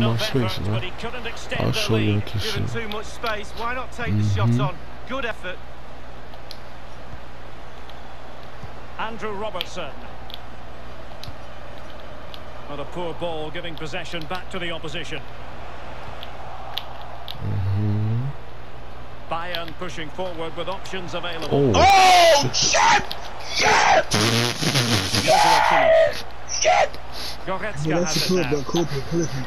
my space effort, now. but he couldn't extend I'll the show you lead. how to Given see. too much space, why not take the shot Mhm. on? Good effort. Andrew Robertson. Not a poor ball, giving possession back to the opposition. Mhm. Bayern pushing forward with options available. Oh, Oh, shit! Shit! Joshua Kimmich. Shit! Goretzka Well, that's has the it now.